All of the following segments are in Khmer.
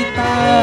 យ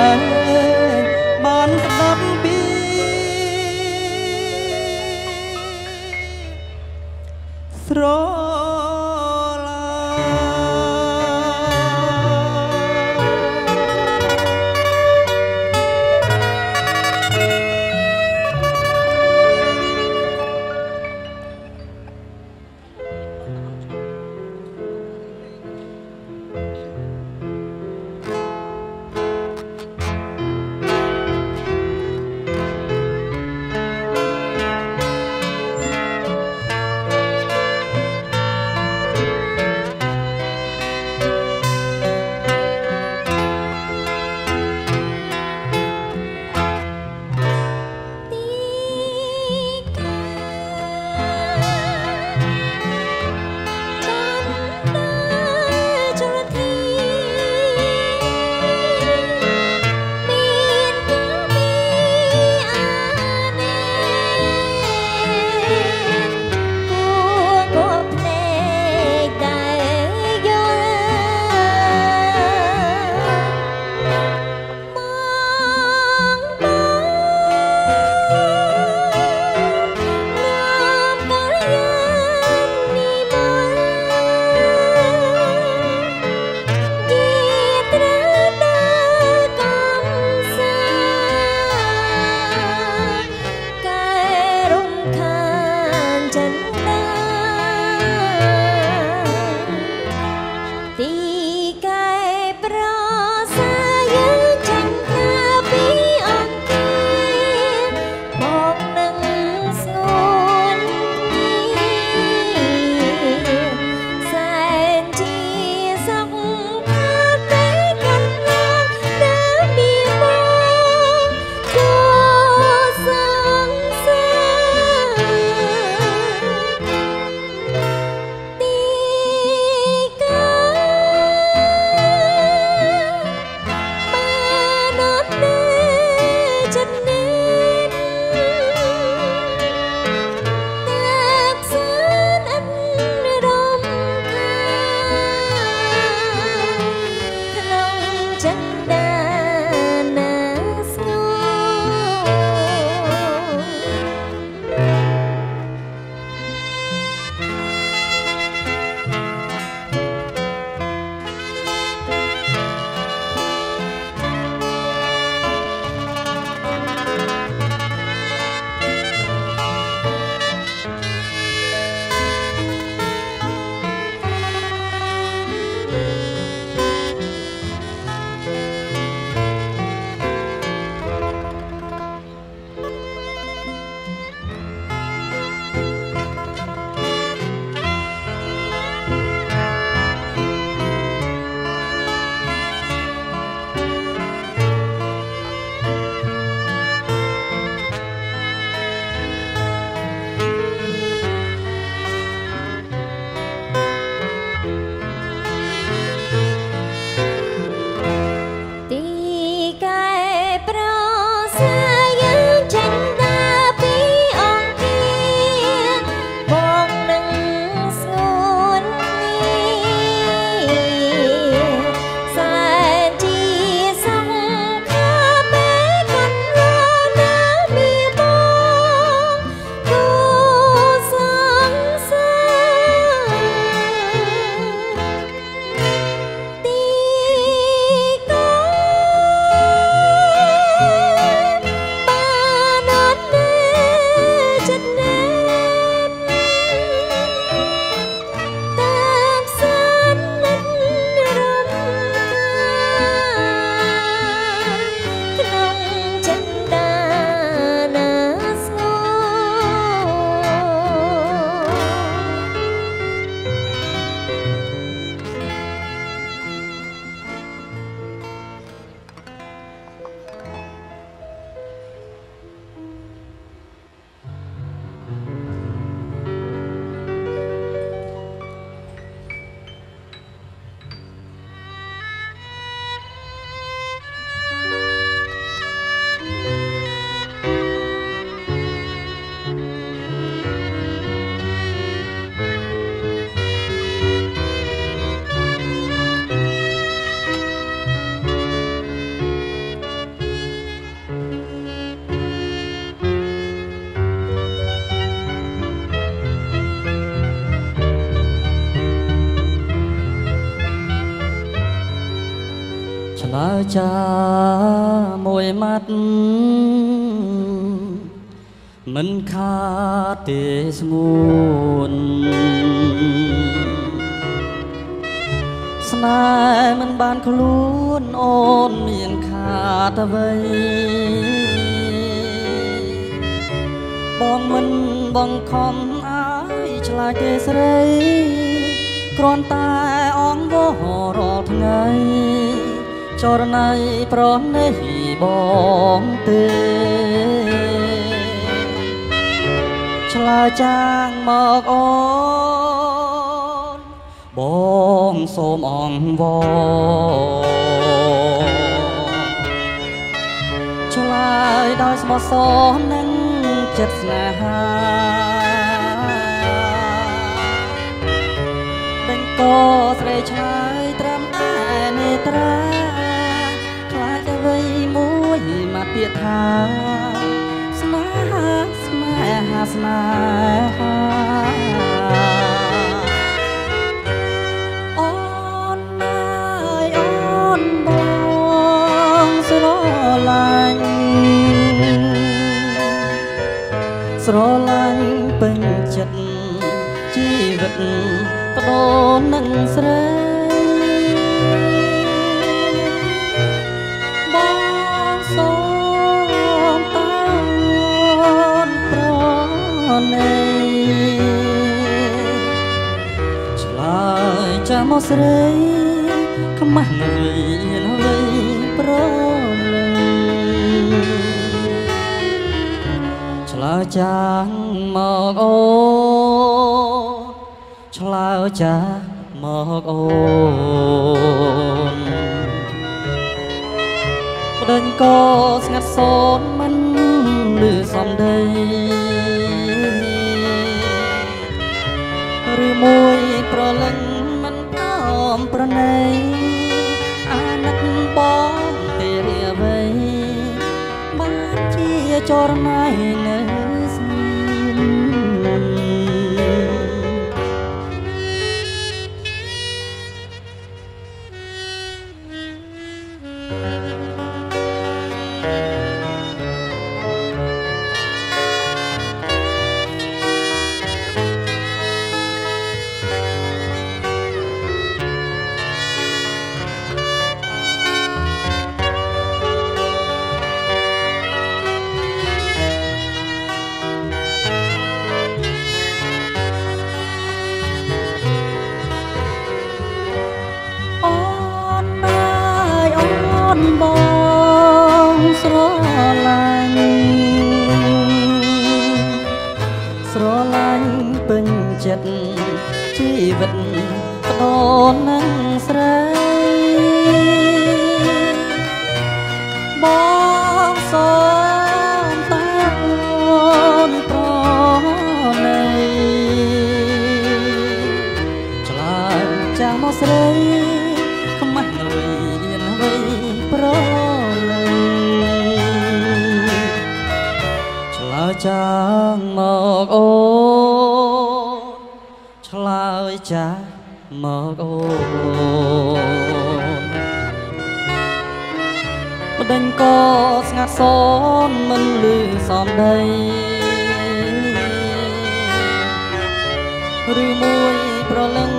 ចាមួយម៉ាត់មិនខាតទេស្ងួនស្នេហ៍មិនបានខ្លួនអូនមានខាតអ្វីបងមិនបងខំអាយឆ្លាយទេស្រីគ្រាន់តែអងវរាល់ថ្ងៃ ចរណៃប្រណេះបងទេឆ្លើយចាងមកអូនបងសូមអងវឆ្លើយដោយស្មោះសរនឹងចិត្តស្នេហាដេញកស្រីឆ្លើយត្រឹមតែនេត្រា ថាស្នេហាស្នេហាស្នេហាអូនអើយអូនបងស្រឡាញ់ស្រឡាញ់ពេញចិត្តជីវិតបដូរនឹងស្រី ណីឆ្លើយចាំមកស្រីខ្មាស់នៅនៅប្រលឹងឆ្លើយចាំមកអូឆ្លើយចាមកអូនប្តេញក៏ស្ងាត់សូនមិនលឺសំដី មួយប្រលឹងមិនព្រមប្រណីអាណិតបងទេរីអ្វីបានជាចរណៃនៅ មកស្រីខ្មាស់នៅរៀនអ្វីប្រលឹងឆ្លើយចាំមកអូនឆ្លើយចាំមកអូនបដិញក៏ស្ងាត់សូនមិនលឺសំដីឬមួយប្រលឹងមិន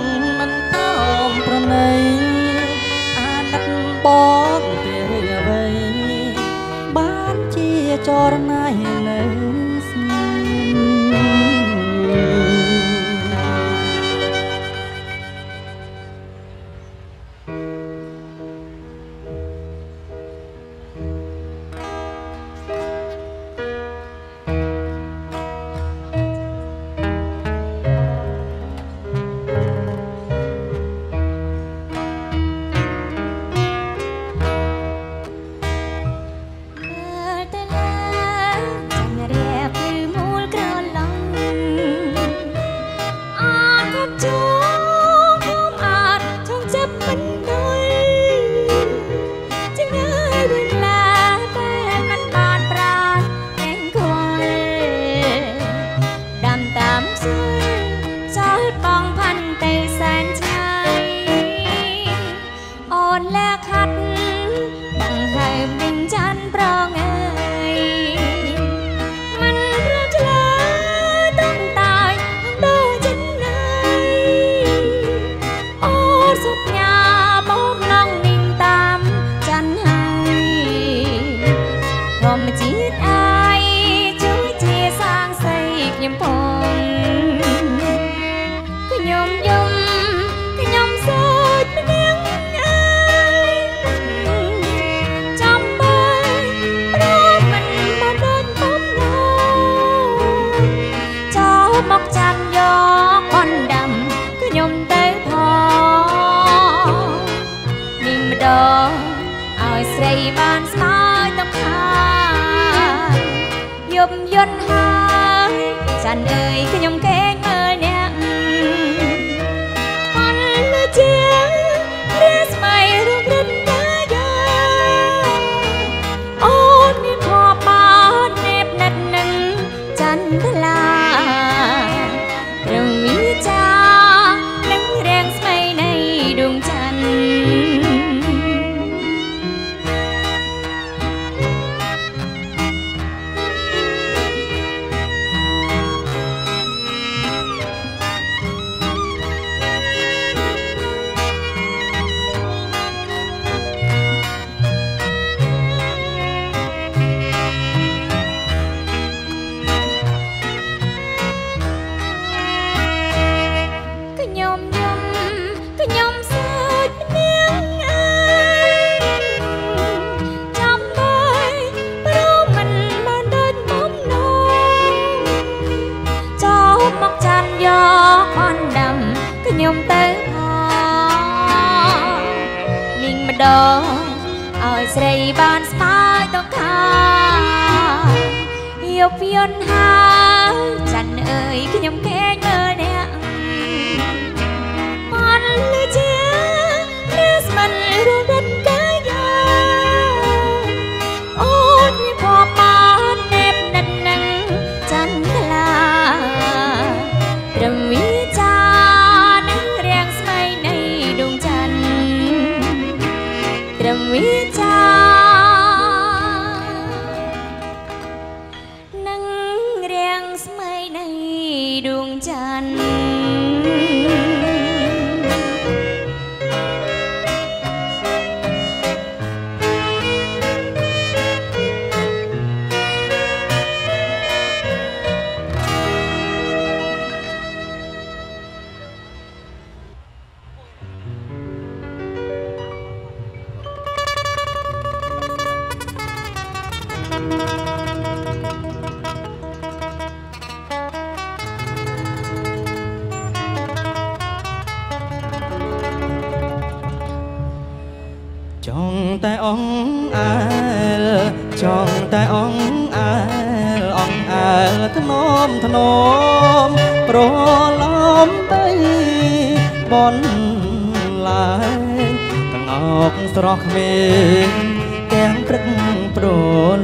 តមប្រ ណីអាណិតបងទេអ្វីបានជាចរណៃ ធ្នមធ្នមប្រឡំដីបនឡាយទាំងអោកស្រស់ក្មេងទាំងព្រឹកប្រ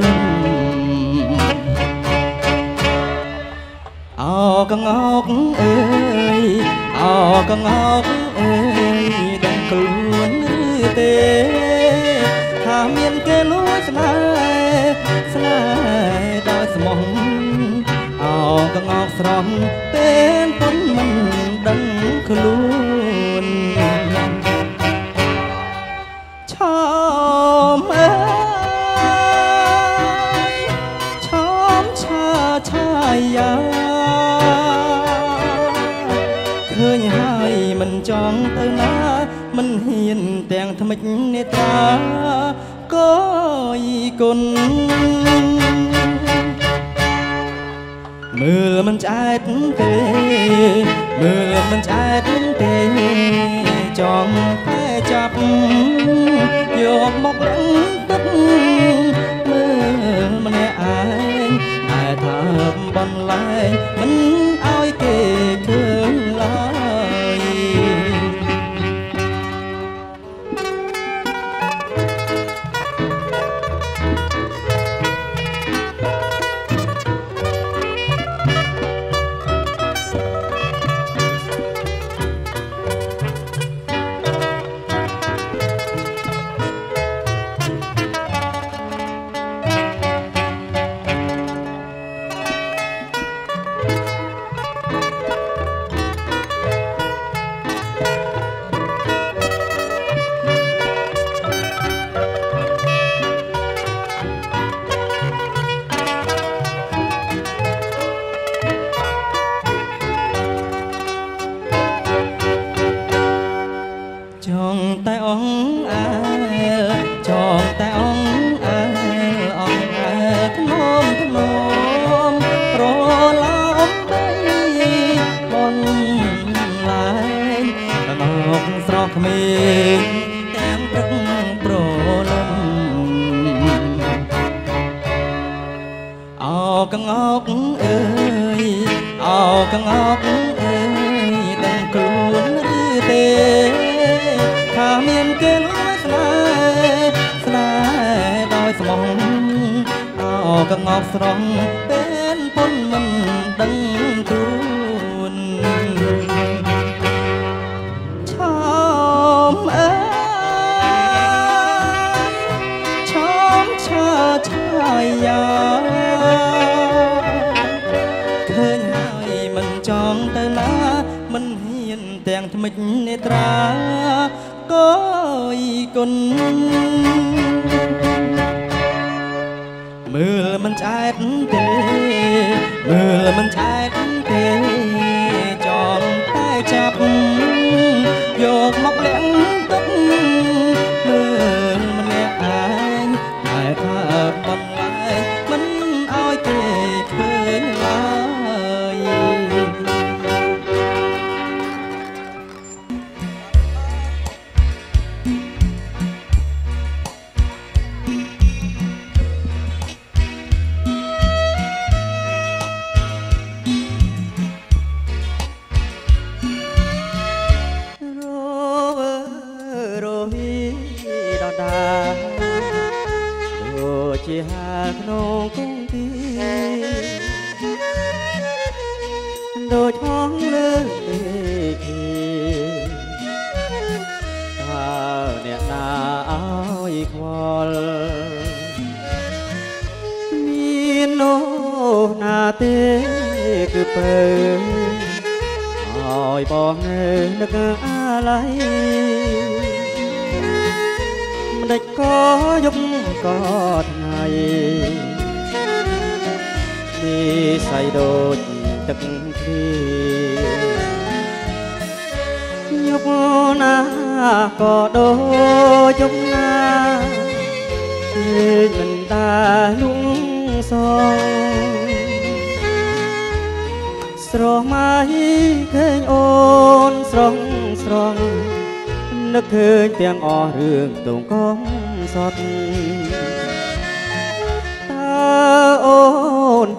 លឹមអោកងោកអើយអោកងោកអើយដឹងខ្លួនឬទេថាមានគេលួចស្នេហ៍ស្នេហ៍ដោយស្មោះអោ កងោកស្រស់ពេលប៉ុនមិនដឹងខ្លួន មើលមិនឆ្អែតទេមើលមិនឆ្អែតទេចង់តែចាប់យកមកលឹងទឹកមើលម្នាក់ឯងតែថាបនលែងមិនឲ្យគេ កងោកអើយអោកងោកអើយដឹងខ្លួនឬទេថាមានគេលួចស្នេហ៍ស្នេហ៍ដោយស្មោះអោកងោកស្រស់ មិ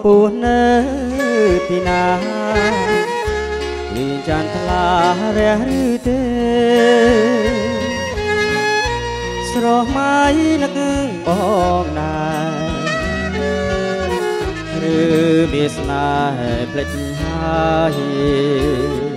ពស់នៅទីណាលីចានថ្លារះឬទេ ស្រស់មៃនឹកបងណាឬមានស្នេហ៍ផ្លេចហើយយ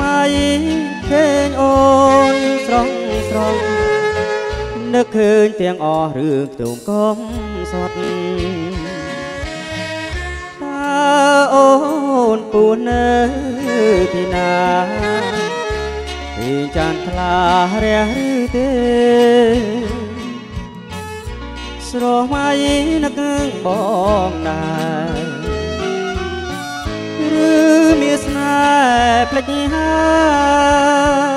មៃឃើញអូនស្រស់ស្រស់នឹកឃើញទាំងអស់រឿងខ្ទមកំសត់តើអូនពូននៅទីណាពីចានថ្លារះឬទេស្រស់មៃនឹកបងដែរឬមានស្នេហ៍ ផ្លេចហើយ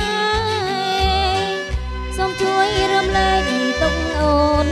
អើយសូមជួយរំលែកទុកអូន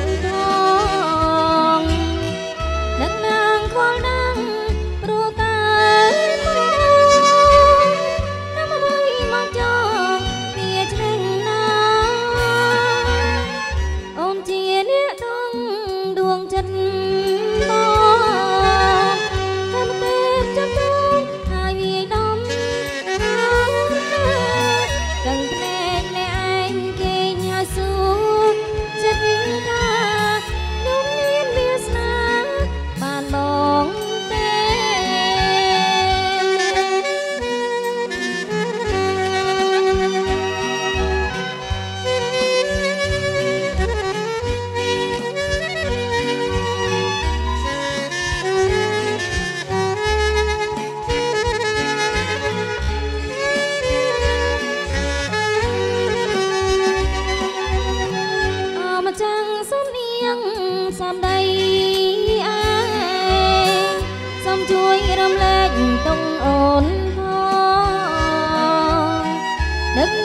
đất.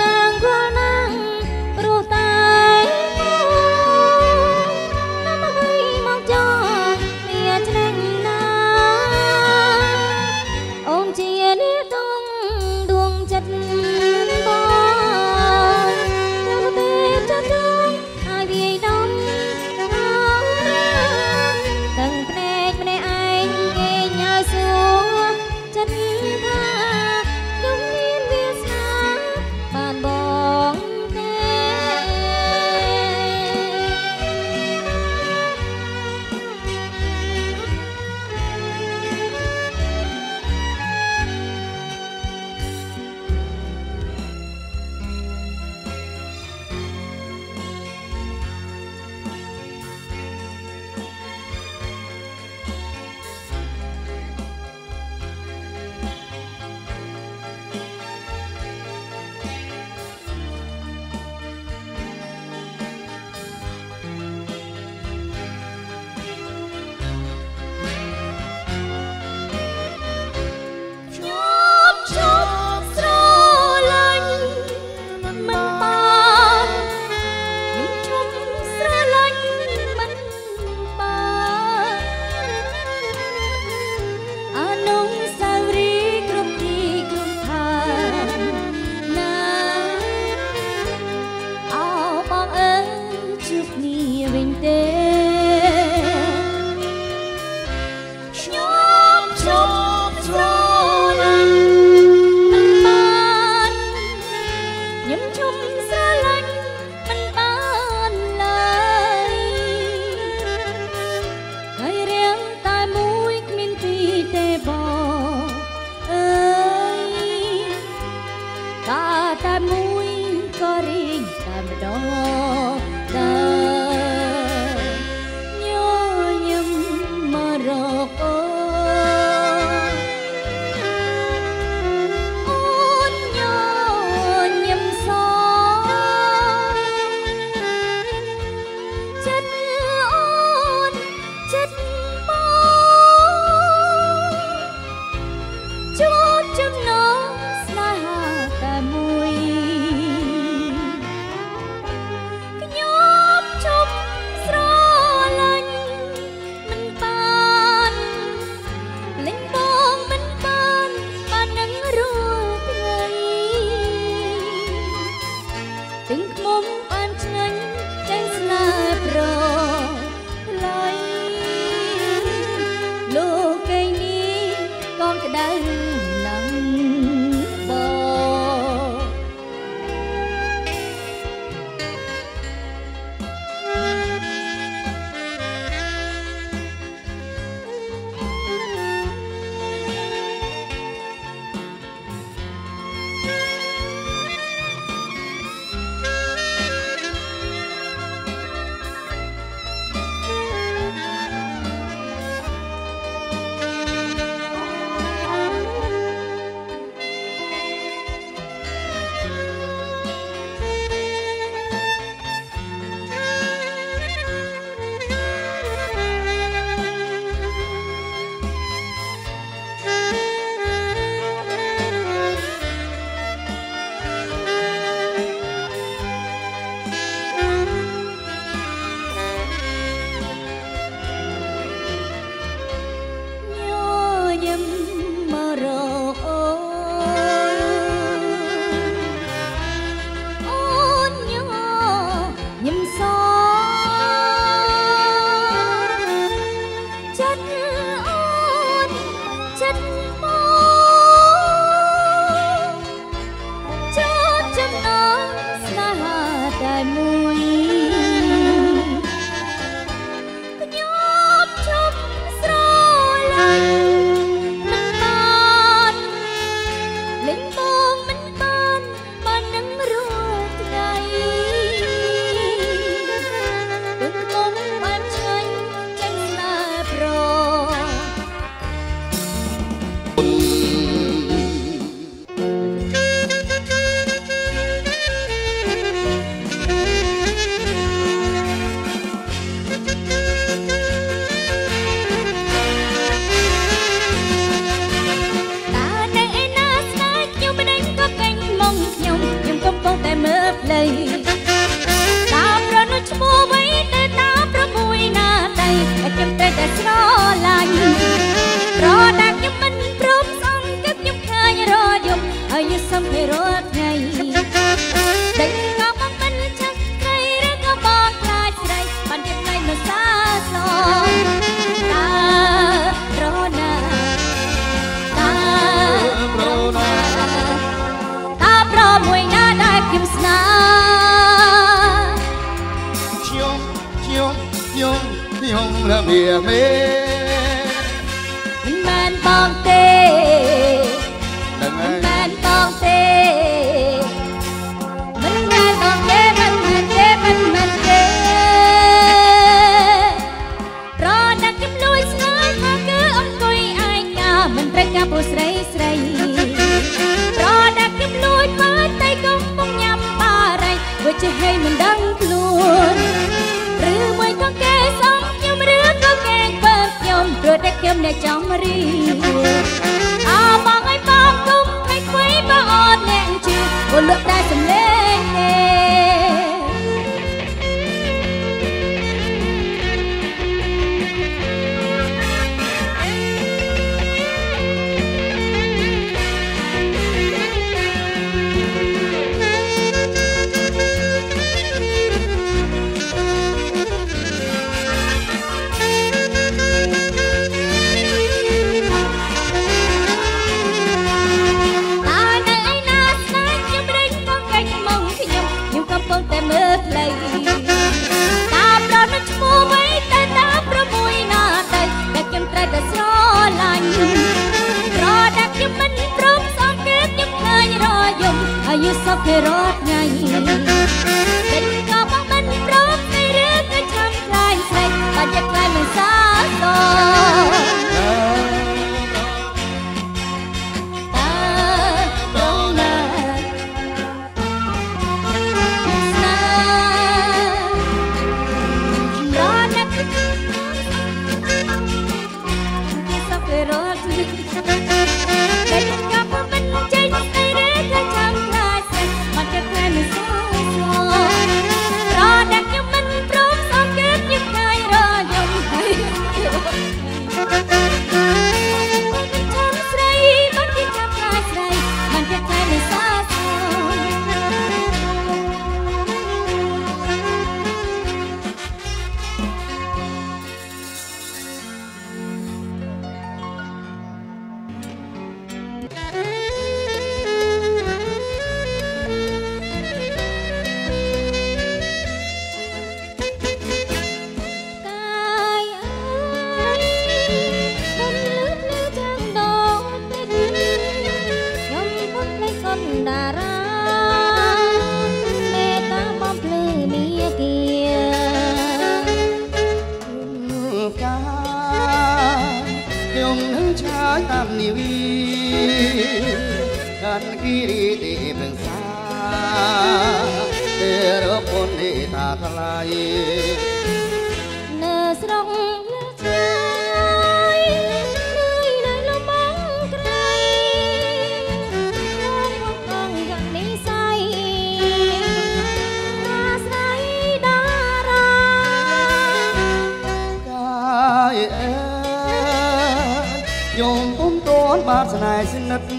ស្នេហ៍ស្និទ្ធ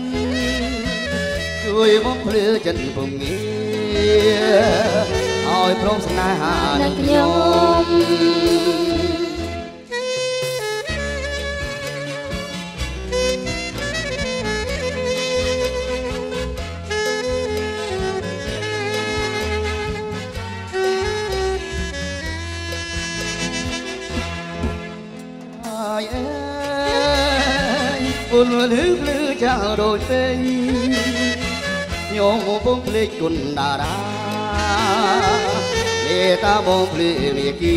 ជួយបំភ្លឺចិត្តពងារឲ្យព្រមស្នេហានឹងខ្ញុំ គុណលឺភ្លឺចាស់ដូចពេញញោមពងភ្លេចគុណតារាមេតាបងភ្លេចមេគី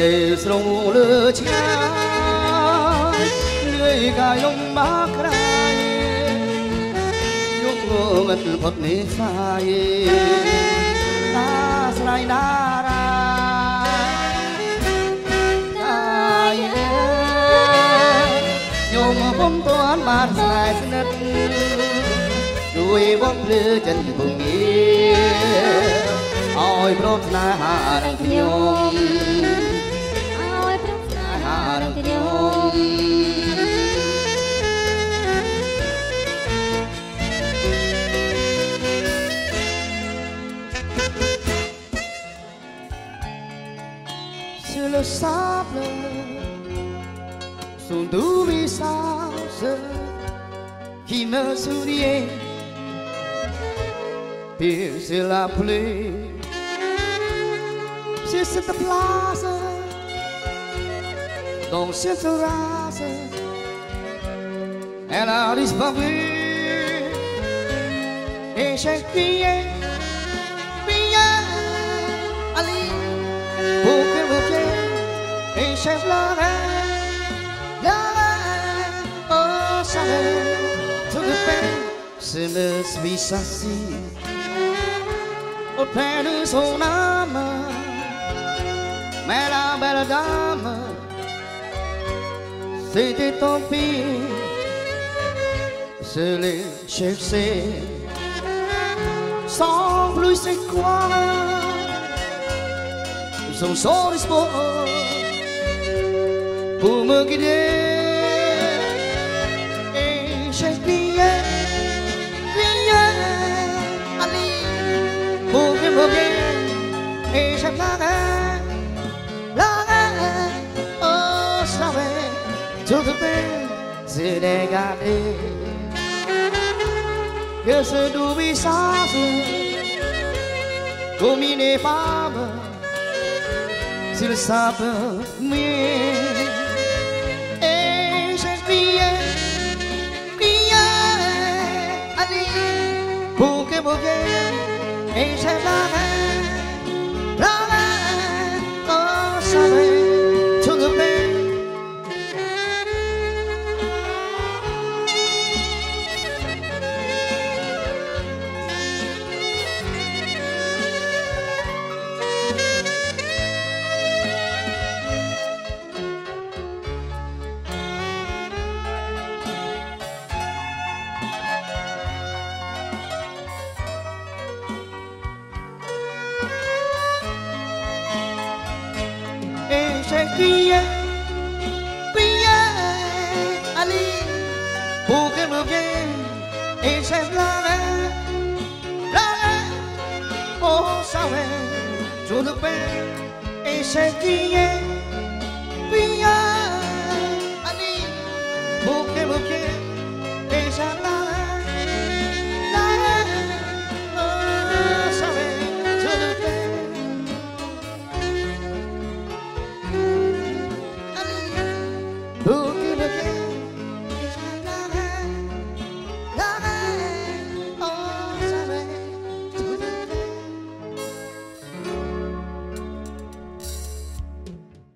ដែលស្រងលើឆ្ងាយ យកាយំមកក្រៃយំងងឹតអត់នេះសាយតាស្រ័យណារាកាយយំបំទាន់បានស្រ័យស្និទ្ធជួយបងលឺចិនពងងារឲ្យព្រមស្នេហានឹងខ្ញុំឲ្យព្រមស្នេហានឹងខ្ញុំ le sable son doux visage qui me souriait puis c'est la pluie sur cette place dans cette race elle a disparu et j'ai crié chers Lorrains, Lorrains, oh salut, tout le pain, c'est le Suisse assis, au pain de son âme, mais la belle dame, c'était tant pis, se les chercher, sans plus c'est quoi, son sort espoir pour me guider. Et j'ai prié prié allez pour que me vienne et j'ai pleuré pleuré oh savais tout le bien c'est dégagé que ce doux visage comme une femme sur le sable him again. Ace has life.